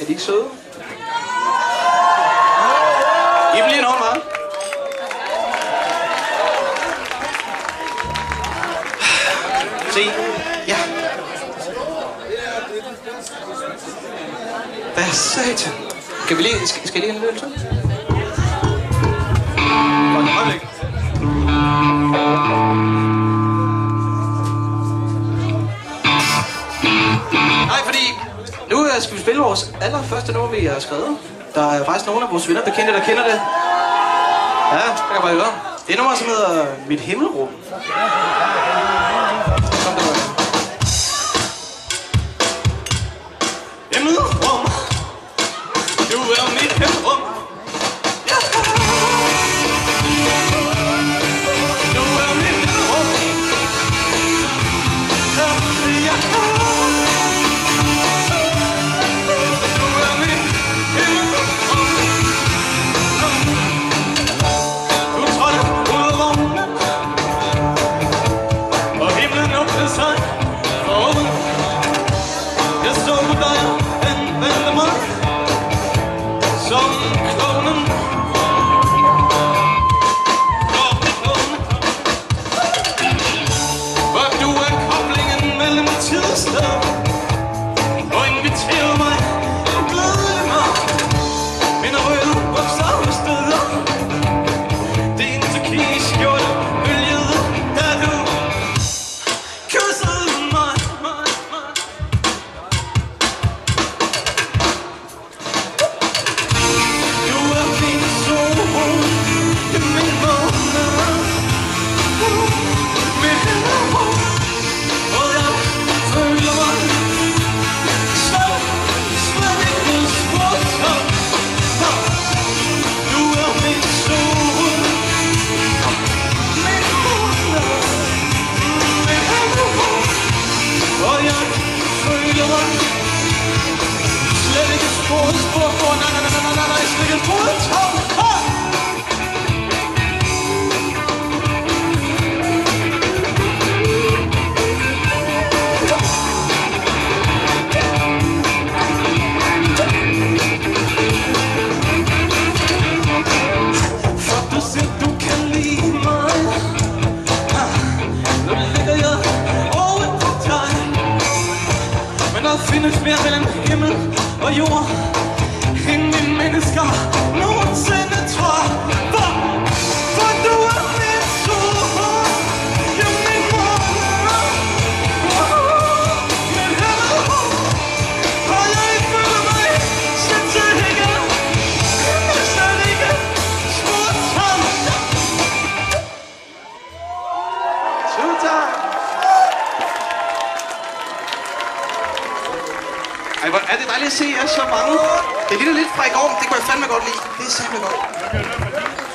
Er de ikke søde? Giv dem lige en hånd, hva'? Se. Ja. Hvad satan? Kan vi lige... Skal, skal jeg lige have en løn, så? Godt, øjeblik. Nej, fordi nu øh, skal vi spille vores allerførste nummer, vi har skrevet. Der er faktisk nogle af vores venner bekendte, der kender det. Ja, det kan jeg bare høre. Det er nummer, som hedder Mit Himmelrum. Sonunda en ben de Son kalın der findes mere mellem himmel og jord, end vi mennesker nogensinde tror. For, for du er min sol, ja, min måne, min himmelrum. Og jeg føler mig slet ikke, slet ikke smutsom. Tusind tak. Ej, hvor er det dejligt at se jer så mange. Det ligner lidt fra i går, men det kunne jeg fandme godt lide. Det er simpelthen godt.